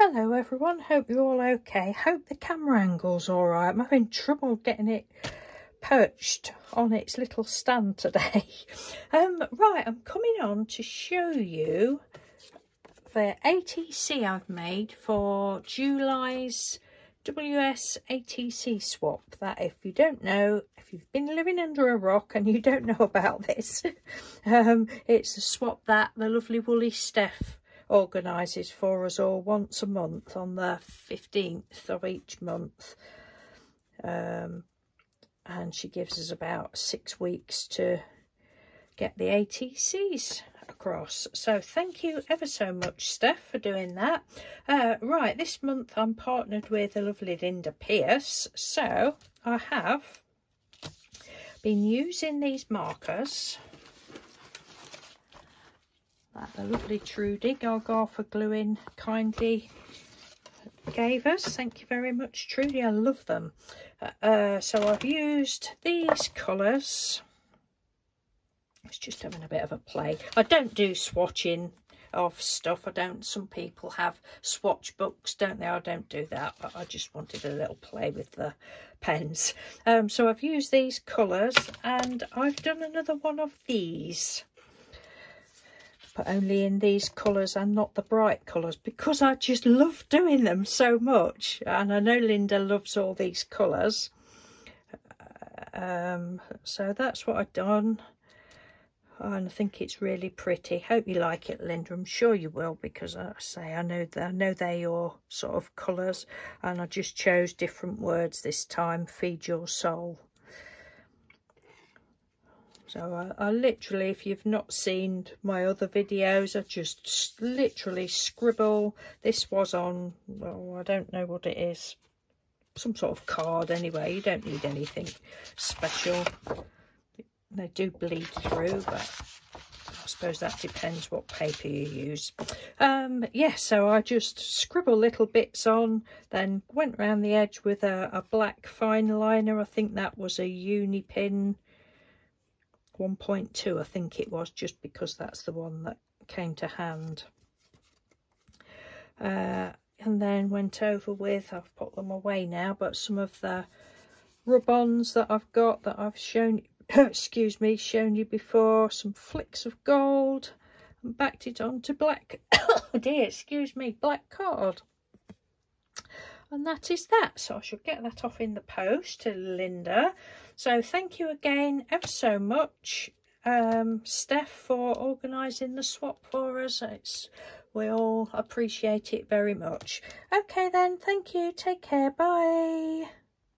Hello everyone, hope you're all okay. Hope the camera angle's alright. I'm having trouble getting it perched on its little stand today. um, right, I'm coming on to show you the ATC I've made for July's WS ATC swap. That if you don't know, if you've been living under a rock and you don't know about this, um, it's a swap that the lovely Woolly Steph organises for us all once a month on the 15th of each month. Um, and she gives us about six weeks to get the ATCs across. So thank you ever so much, Steph, for doing that. Uh, right, this month I'm partnered with the lovely Linda Pierce. So I have been using these markers that the lovely Trudy for Gluing kindly gave us. Thank you very much, Trudy. I love them. Uh, uh, so I've used these colours. It's just having a bit of a play. I don't do swatching of stuff. I don't. Some people have swatch books, don't they? I don't do that, but I just wanted a little play with the pens. Um, so I've used these colours and I've done another one of these but only in these colours and not the bright colours because I just love doing them so much. And I know Linda loves all these colours. Um, so that's what I've done. And I think it's really pretty. Hope you like it Linda. I'm sure you will because I say I know that I know they're your sort of colours and I just chose different words this time. Feed your soul so I, I, literally, if you've not seen my other videos, I just literally scribble. This was on, well, I don't know what it is. Some sort of card anyway. You don't need anything special. They do bleed through, but I suppose that depends what paper you use. Um, yeah, so I just scribble little bits on, then went around the edge with a, a black fine liner. I think that was a Uni Unipin 1.2 I think it was just because that's the one that came to hand. Uh, and then went over with I've put them away now but some of the rub-ons that I've got that I've shown excuse me shown you before some flicks of gold and backed it onto black oh dear excuse me black card and that is that. So I shall get that off in the post to Linda. So thank you again ever so much um, Steph for organising the swap for us. It's we all appreciate it very much. Okay then. Thank you. Take care. Bye